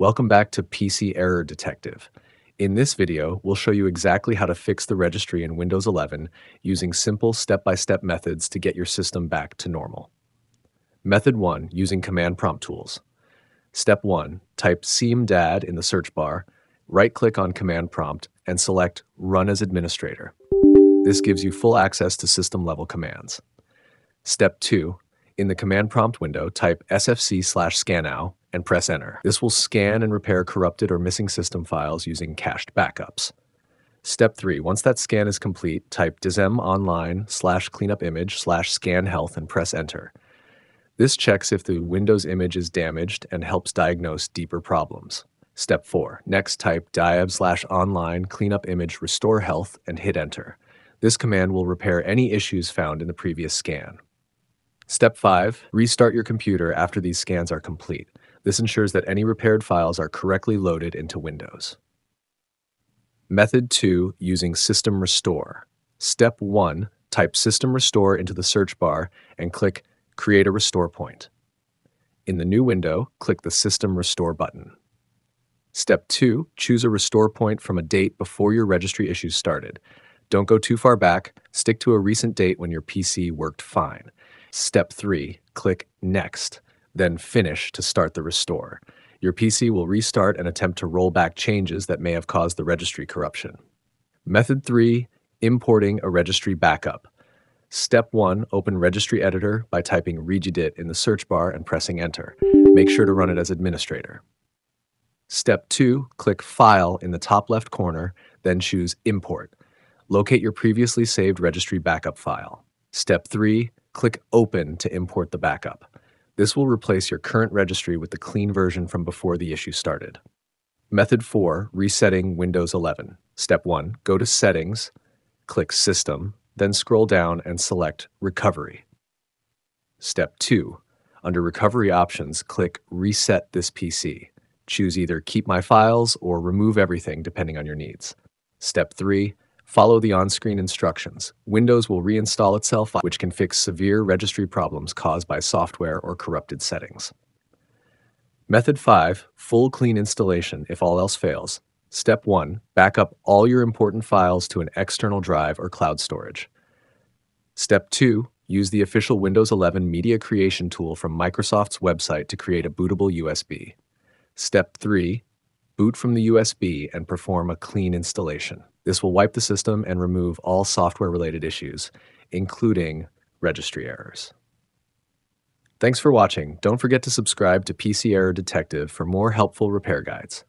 Welcome back to PC Error Detective. In this video, we'll show you exactly how to fix the registry in Windows 11 using simple step-by-step methods to get your system back to normal. Method 1, using command prompt tools. Step 1, type cmdad in the search bar, right-click on command prompt, and select Run as Administrator. This gives you full access to system-level commands. Step 2, in the command prompt window, type sfc slash scannow and press enter. This will scan and repair corrupted or missing system files using cached backups. Step 3. Once that scan is complete, type dism online slash cleanup image slash scan health and press enter. This checks if the Windows image is damaged and helps diagnose deeper problems. Step 4. Next, type dism slash online cleanup image restore health and hit enter. This command will repair any issues found in the previous scan. Step 5. Restart your computer after these scans are complete. This ensures that any repaired files are correctly loaded into Windows. Method 2. Using System Restore. Step 1. Type System Restore into the search bar and click Create a Restore Point. In the new window, click the System Restore button. Step 2. Choose a restore point from a date before your registry issues started. Don't go too far back, stick to a recent date when your PC worked fine. Step 3. Click Next, then Finish to start the restore. Your PC will restart and attempt to roll back changes that may have caused the registry corruption. Method 3. Importing a registry backup. Step 1. Open Registry Editor by typing regedit in the search bar and pressing Enter. Make sure to run it as administrator. Step 2. Click File in the top left corner, then choose Import. Locate your previously saved registry backup file. Step 3 click Open to import the backup. This will replace your current registry with the clean version from before the issue started. Method 4, resetting Windows 11. Step 1, go to Settings, click System, then scroll down and select Recovery. Step 2, under Recovery Options, click Reset this PC. Choose either Keep My Files or Remove Everything depending on your needs. Step 3, Follow the on-screen instructions. Windows will reinstall itself, which can fix severe registry problems caused by software or corrupted settings. Method 5, full clean installation if all else fails. Step 1, back up all your important files to an external drive or cloud storage. Step 2, use the official Windows 11 media creation tool from Microsoft's website to create a bootable USB. Step 3, boot from the USB and perform a clean installation. This will wipe the system and remove all software-related issues, including registry errors. Thanks for watching. Don't forget to subscribe to PC Error Detective for more helpful repair guides.